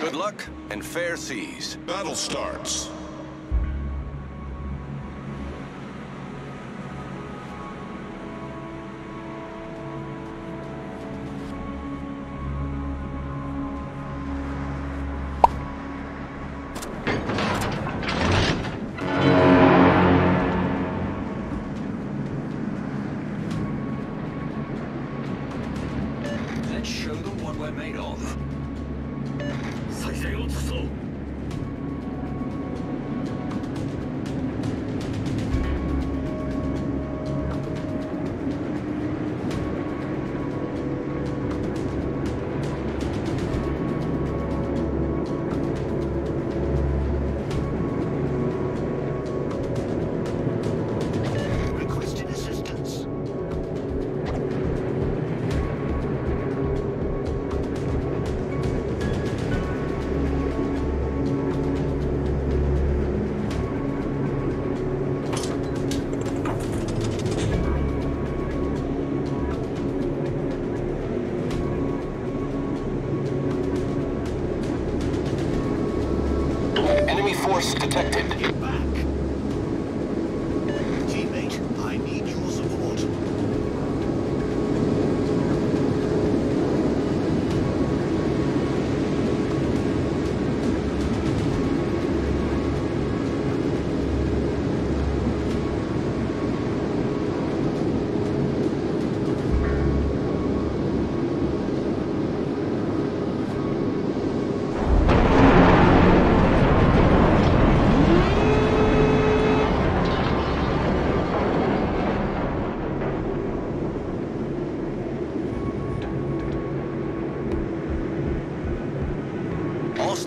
Good luck and fair seas. Battle starts.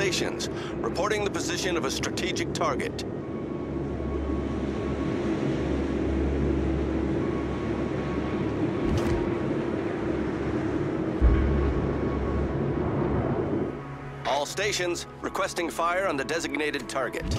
Stations, reporting the position of a strategic target. All stations, requesting fire on the designated target.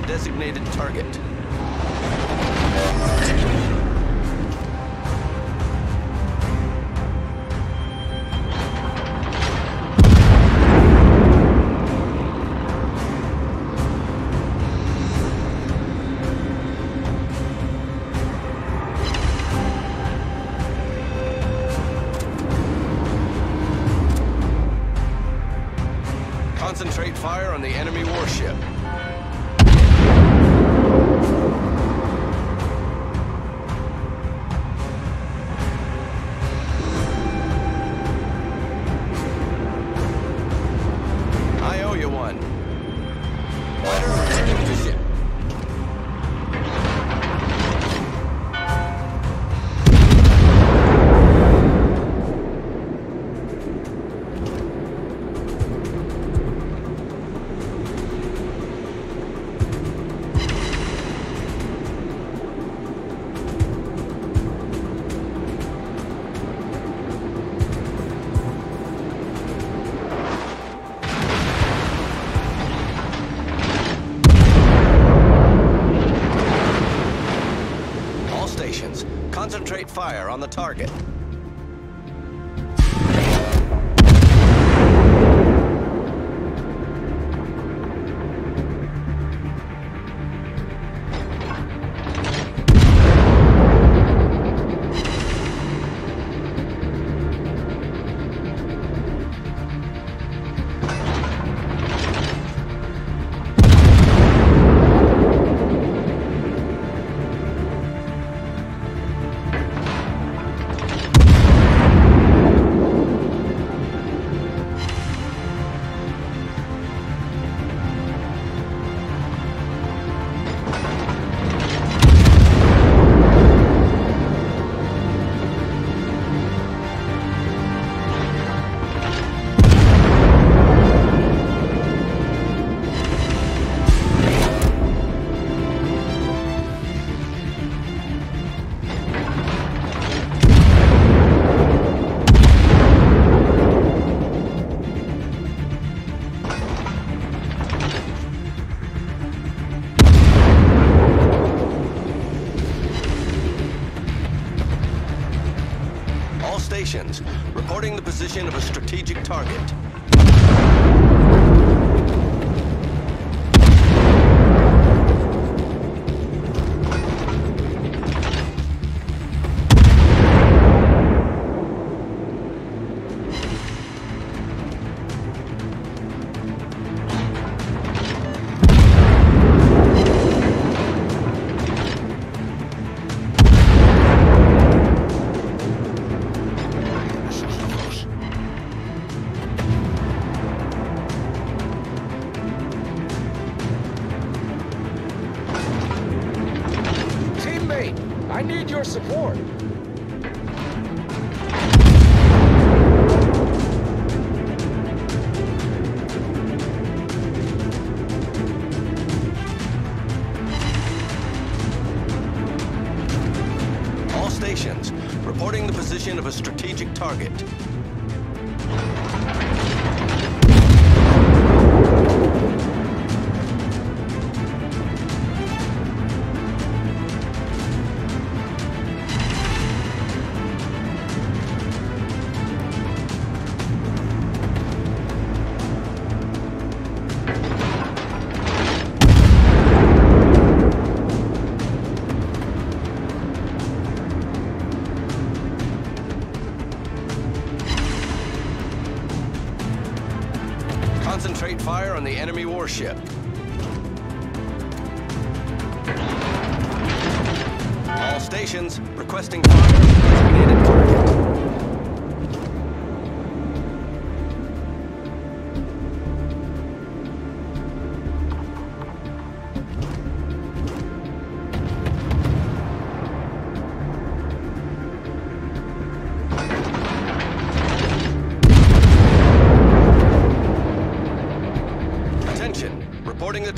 the designated target. Concentrate fire on the enemy warship. fire on the target. of a I need your support. warship.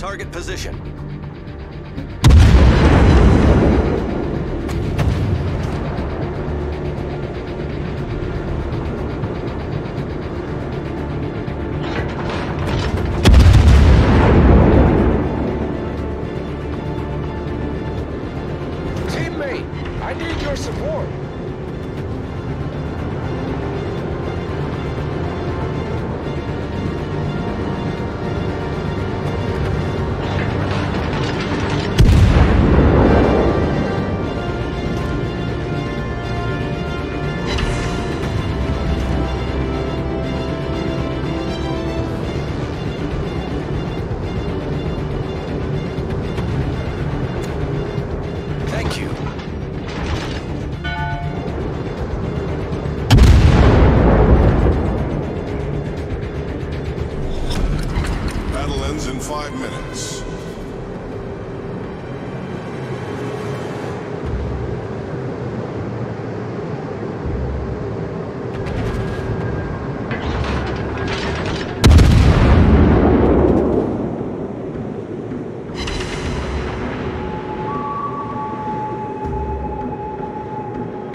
target position.